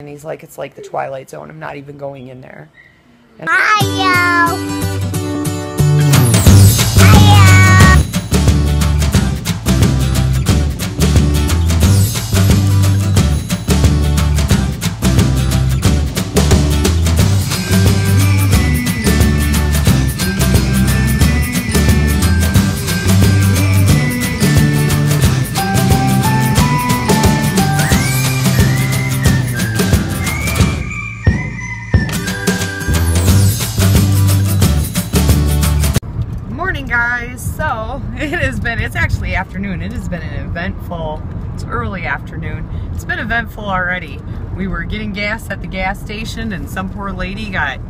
And he's like, it's like the Twilight Zone. I'm not even going in there. And Hiyo. morning, So it has been, it's actually afternoon. It has been an eventful, it's early afternoon. It's been eventful already. We were getting gas at the gas station and some poor lady got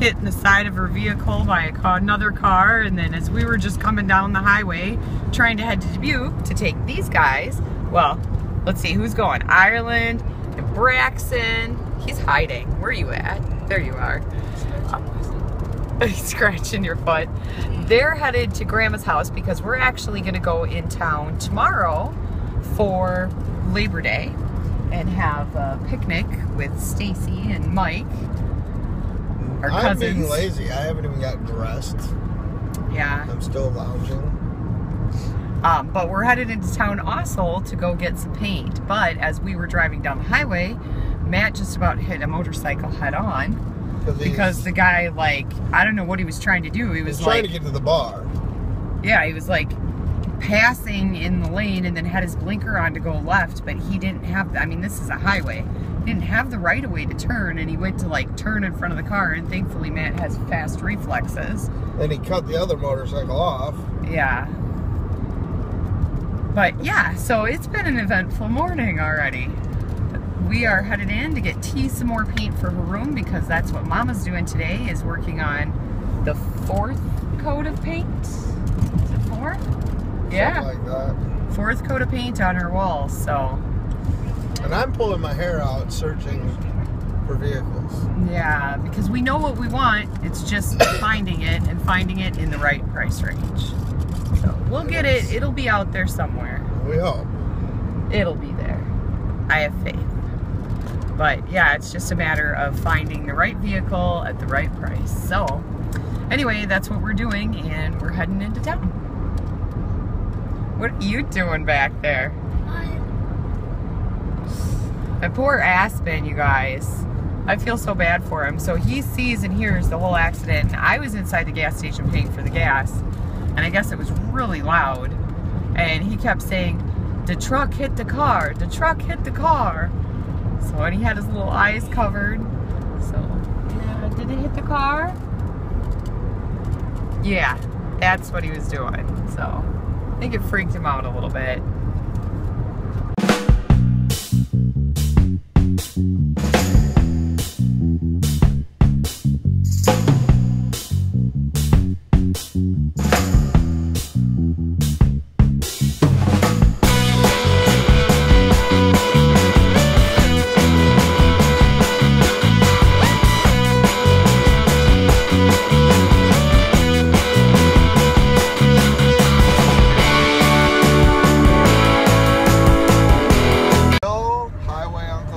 hit in the side of her vehicle by a car, another car. And then as we were just coming down the highway trying to head to Dubuque to take these guys, well, let's see who's going. Ireland and Braxton. He's hiding. Where are you at? There you are. scratching your foot. They're headed to Grandma's house because we're actually going to go in town tomorrow for Labor Day and have a picnic with Stacy and Mike, our I'm being lazy. I haven't even got dressed. Yeah. I'm still lounging. Um, but we're headed into town also to go get some paint. But as we were driving down the highway, Matt just about hit a motorcycle head on Because because the guy, like, I don't know what he was trying to do. He was like, trying to get to the bar. Yeah, he was like passing in the lane and then had his blinker on to go left, but he didn't have, I mean, this is a highway. He didn't have the right of way to turn and he went to like turn in front of the car and thankfully Matt has fast reflexes. And he cut the other motorcycle off. Yeah. But yeah, so it's been an eventful morning already. We are headed in to get T some more paint for her room because that's what Mama's doing today is working on the fourth coat of paint. Is it four? Yeah. Like that. fourth coat of paint on her walls. So And I'm pulling my hair out searching for vehicles. yeah, because we know what we want. It's just finding it and finding it in the right price range. So we'll get it. It'll be out there somewhere. We hope. It'll be there. I have faith. But yeah, it's just a matter of finding the right vehicle at the right price. So anyway, that's what we're doing and we're heading into town. What are you doing back there? My poor Aspen, you guys. I feel so bad for him. So he sees and hears the whole accident. And I was inside the gas station paying for the gas. And I guess it was really loud. And he kept saying, the truck hit the car. The truck hit the car. So, and he had his little eyes covered. So, yeah, did it hit the car? Yeah, that's what he was doing. So, I think it freaked him out a little bit.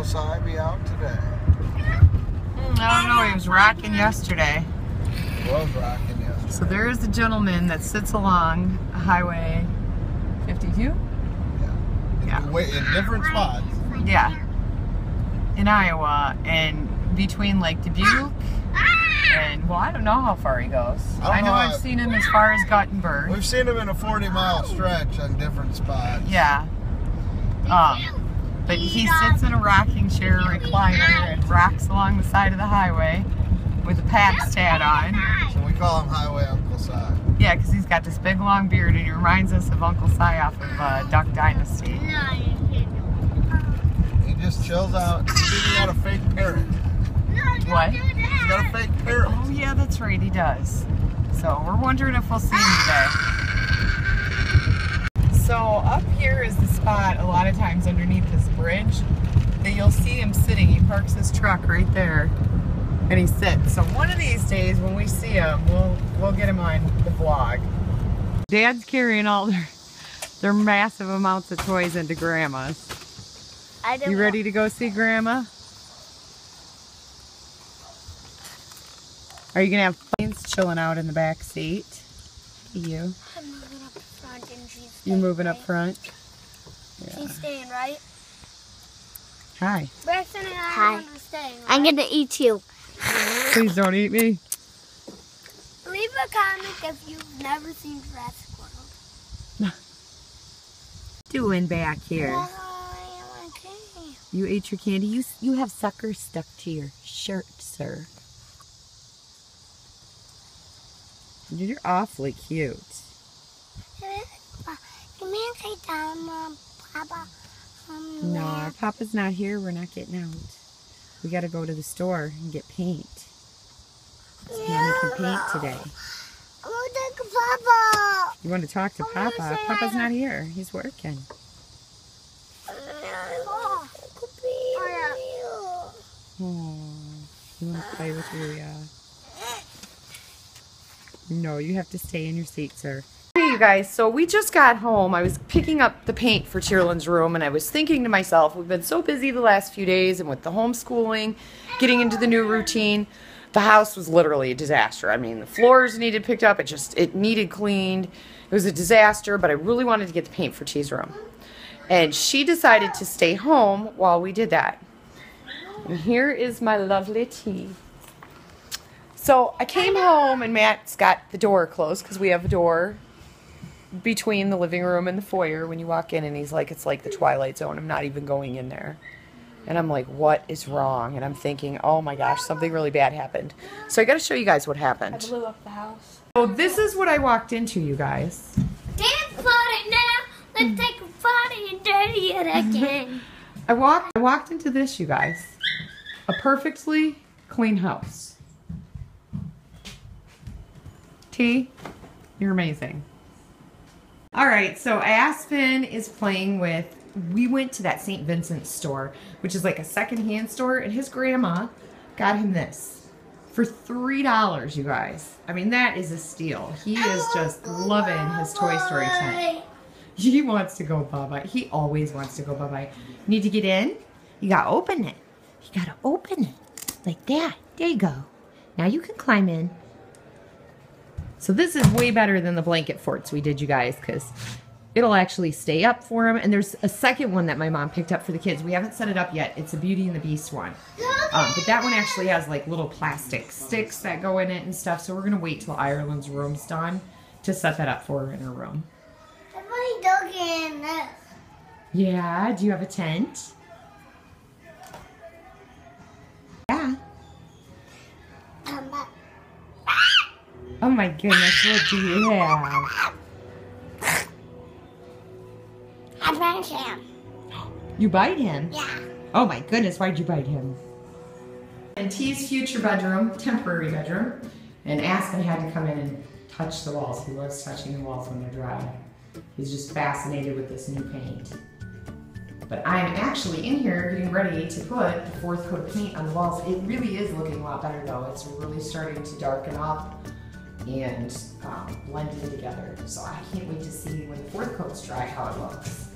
Si be out today? Hmm, I don't know, he was rocking yesterday. Was rocking yesterday. So there is a gentleman that sits along Highway 52? Yeah. Yeah. Wait, in different spots. Yeah. In Iowa and between Lake Dubuque and, well, I don't know how far he goes. I I know know I've how- seen him as far as Guttenberg. We've seen him in a 40 mile stretch on different spots. Yeah. Um, but he sits in a rocking chair recliner and rocks along the side of the highway with a PAX tat on. So we call him Highway Uncle Si. Yeah, because he's got this big long beard and he reminds us of Uncle Si off of uh, Duck Dynasty. He just chills out. He's got a fake parrot. What? He's got a fake parrot. Oh, yeah, that's right, he does. So we're wondering if we'll see him today. So up here is the spot a lot of times underneath this bridge that you'll see him sitting. He parks his truck right there and he sits. So one of these days when we see him, we'll we'll get him on the vlog. Dad's carrying all their their massive amounts of toys into grandma's. I don't you ready to go see grandma? Are you gonna have fans chilling out in the back seat? You. I'm you staying, moving up right? front? She's staying, right? Hi. Braxton and I Hi. are staying, right? I'm gonna eat you. Please don't eat me. Leave a comment if you've never seen Jurassic World. Doing back here. Oh, okay. You ate your candy. You you have suckers stuck to your shirt, sir. You're awfully cute. Mean say down, Papa? Um, No, our papa's not here. We're not getting out. We got to go to the store and get paint. So Mommy can paint today. I'm gonna take a Papa. You want to talk to I Papa? Papa's not here. He's working. Oh, Oh, you want to play with? No, you have to stay in your seat, sir. Hey, you guys. So we just got home. I was picking up the paint for Tearlyn's room, and I was thinking to myself, we've been so busy the last few days, and with the homeschooling, getting into the new routine, the house was literally a disaster. I mean, the floors needed picked up. It just it needed cleaned. It was a disaster, but I really wanted to get the paint for T's room. And she decided to stay home while we did that. And here is my lovely tea. So I came home and Matt's got the door closed because we have a door between the living room and the foyer when you walk in and he's like, it's like the Twilight Zone. I'm not even going in there. And I'm like, what is wrong? And I'm thinking, oh my gosh, something really bad happened. So I got to show you guys what happened. I blew up the house. So this is what I walked into, you guys. Dance party now. Let's take a party and dirty it again. I walked I walked into this, you guys. A perfectly clean house. T, you're amazing. All right, so Aspen is playing with we went to that St. Vincent store, which is like a secondhand store, and his grandma got him this for three dollars, you guys. I mean, that is a steal. He is oh, just loving his Toy Story tent. He wants to go bye-bye. He always wants to go bye-bye. Need to get in? You gotta open it. You gotta open it. Like that. There you go. Now you can climb in. So this is way better than the blanket forts we did, you guys, because it'll actually stay up for them. And there's a second one that my mom picked up for the kids. We haven't set it up yet. It's a Beauty and the Beast one. Um, but that one actually has like little plastic sticks that go in it and stuff. So we're gonna wait till Ireland's room's done to set that up for her in her room. Somebody dug in this. Yeah, do you have a tent? Oh my goodness, what do you have? I drank him. You bite him? Yeah. Oh my goodness, why'd you bite him? In T's future bedroom, temporary bedroom, and Aspen had to come in and touch the walls. He loves touching the walls when they're dry. He's just fascinated with this new paint. But I'm actually in here getting ready to put the fourth coat of paint on the walls. It really is looking a lot better though. It's really starting to darken up and um, blend in together. So I can't wait to see when the fourth coat's dry how it looks.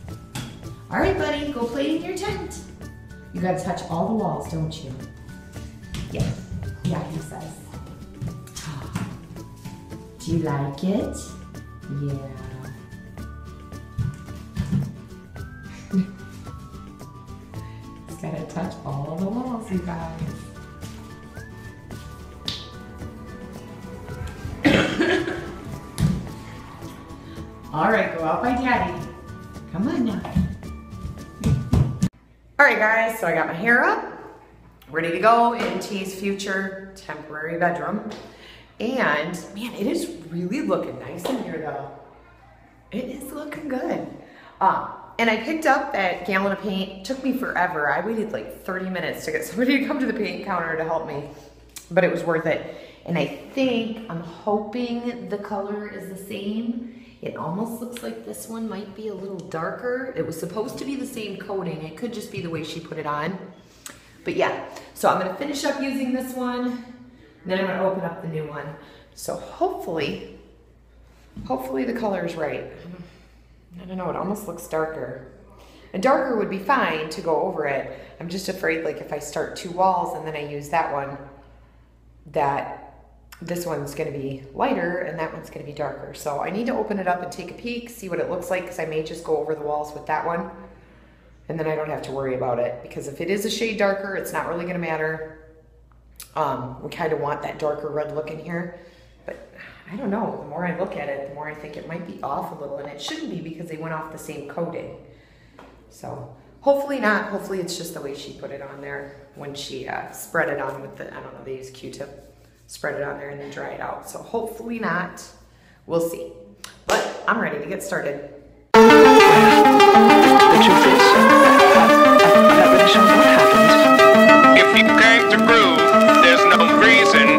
All right, buddy, go play in your tent. You gotta touch all the walls, don't you? Yeah, yeah, he says. Do you like it? Yeah. He's gotta touch all the walls, you guys. All right, go out by daddy. Come on now. All right, guys, so I got my hair up, ready to go in T's future temporary bedroom. And man, it is really looking nice in here though. It is looking good. Um, and I picked up that gallon of paint. took me forever. I waited like 30 minutes to get somebody to come to the paint counter to help me, but it was worth it. And I think, I'm hoping the color is the same. It almost looks like this one might be a little darker. It was supposed to be the same coating. It could just be the way she put it on. But yeah, so I'm gonna finish up using this one, then I'm gonna open up the new one. So hopefully, hopefully the color is right. I don't know, it almost looks darker. And darker would be fine to go over it. I'm just afraid like if I start two walls and then I use that one, that this one's gonna be lighter and that one's gonna be darker. So I need to open it up and take a peek, see what it looks like, because I may just go over the walls with that one. And then I don't have to worry about it, because if it is a shade darker, it's not really gonna matter. Um, we kind of want that darker red look in here, but I don't know, the more I look at it, the more I think it might be off a little, and it shouldn't be because they went off the same coating. So hopefully not, hopefully it's just the way she put it on there when she uh, spread it on with the, I don't know, they use Q-tip spread it on there and then dry it out. So hopefully not. We'll see. But I'm ready to get started. The truth is, that really shows what happens. If you came to groove, there's no reason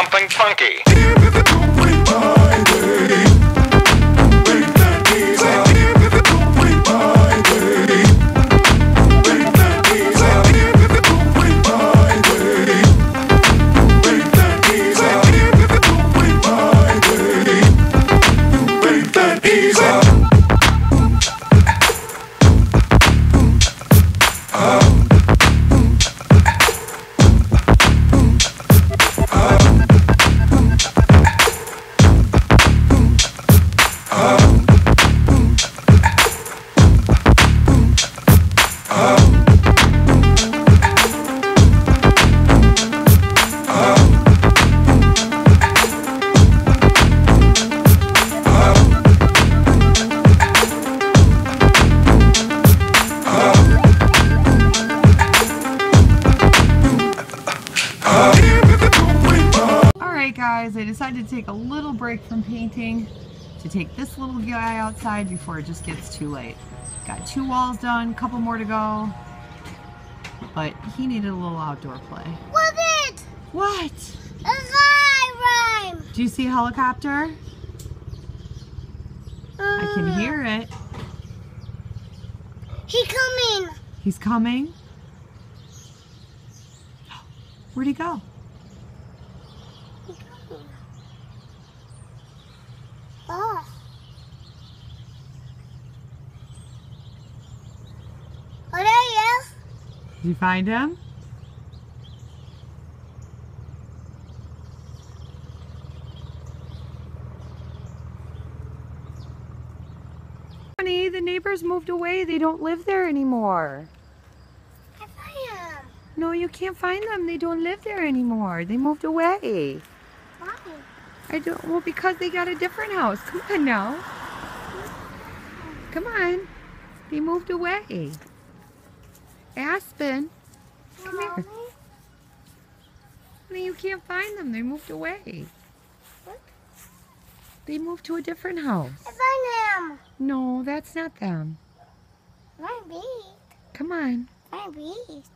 something funky. To take this little guy outside before it just gets too late. Got two walls done, a couple more to go, but he needed a little outdoor play. What's it? What? A rhyme. Do you see a helicopter? I can uh. hear it. He coming. He's coming. Where'd he go? He coming. Oh. Oh, there he is. Did you find him? Honey, the neighbors moved away. They don't live there anymore. I find him. No, you can't find them. They don't live there anymore. They moved away. I don't. Well, because they got a different house. Come on now. Come on. They moved away. Aspen. Come here. Mommy? Honey, you can't find them. They moved away. What? They moved to a different house. I find them. No, that's not them. My beast. Come on. My beast.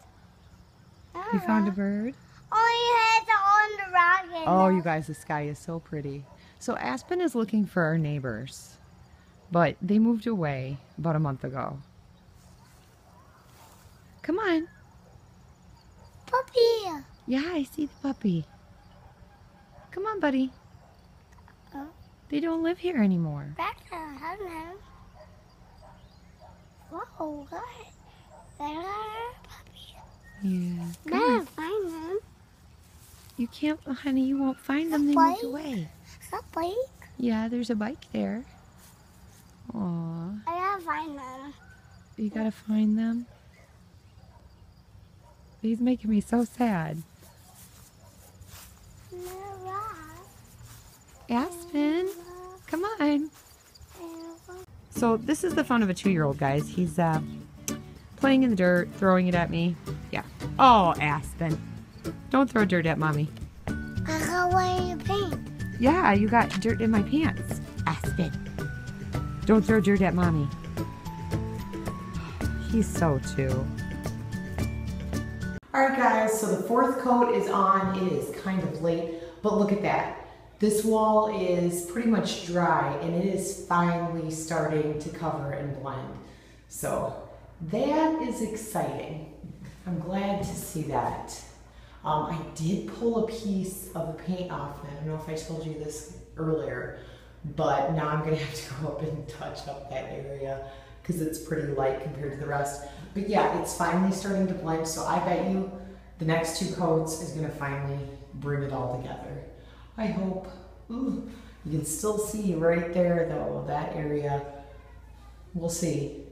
You found a uh-huh. bird? Oh, he has on the rocket. Oh, you guys, the sky is so pretty. So Aspen is looking for our neighbors, but they moved away about a month ago. Come on. Puppy. Yeah, I see the puppy. Come on, buddy. Oh. They don't live here anymore. Back I found. Whoa, good. There are puppy. Yeah. Come Now on. find him. You can't, oh, honey, you won't find them. They moved Bike? away. Stop, bike. Yeah, there's a bike there. Aw, I gotta find them. you gotta find them. He's making me so sad. Aspen, come on. So this is the fun of a two-year-old, guys. He's uh, playing in the dirt, throwing it at me. Yeah. Oh, Aspen. Don't throw dirt at mommy. I got one in the paint. Yeah, you got dirt in my pants. Aspen. Don't throw dirt at mommy. He's so too. Alright guys, so the fourth coat is on. It is kind of late, but look at that. This wall is pretty much dry and it is finally starting to cover and blend. So that is exciting. I'm glad to see that. Um, I did pull a piece of the paint off. I don't know if I told you this earlier, but now I'm gonna have to go up and touch up that area because it's pretty light compared to the rest. But yeah, it's finally starting to blend. So I bet you the next two coats is gonna finally bring it all together. I hope. Ooh, you can still see right there though, that area. We'll see.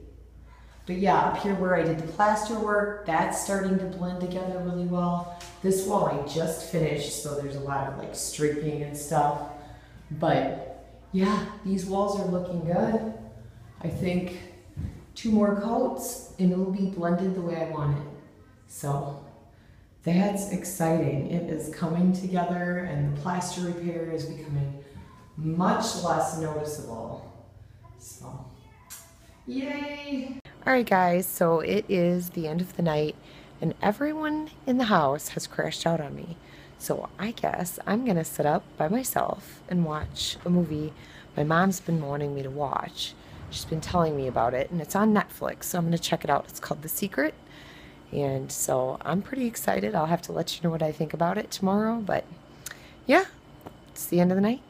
But yeah, up here where I did the plaster work, that's starting to blend together really well. This wall I just finished, so there's a lot of like streaking and stuff. But yeah, these walls are looking good. I think two more coats and it'll be blended the way I want it. So that's exciting. It is coming together and the plaster repair is becoming much less noticeable. So, yay! Alright guys, so it is the end of the night and everyone in the house has crashed out on me. So I guess I'm gonna sit up by myself and watch a movie my mom's been wanting me to watch. She's been telling me about it and it's on Netflix, so I'm gonna check it out. It's called The Secret. And so I'm pretty excited. I'll have to let you know what I think about it tomorrow, but yeah, it's the end of the night.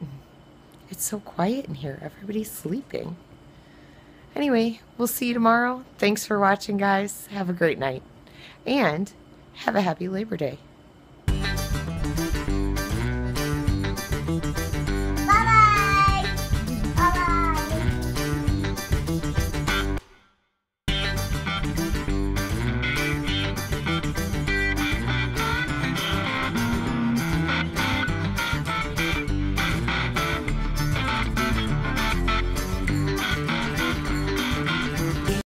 It's so quiet in here. Everybody's sleeping. Anyway, we'll see you tomorrow. Thanks for watching, guys. Have a great night. And have a happy Labor Day.